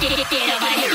get, get, get, get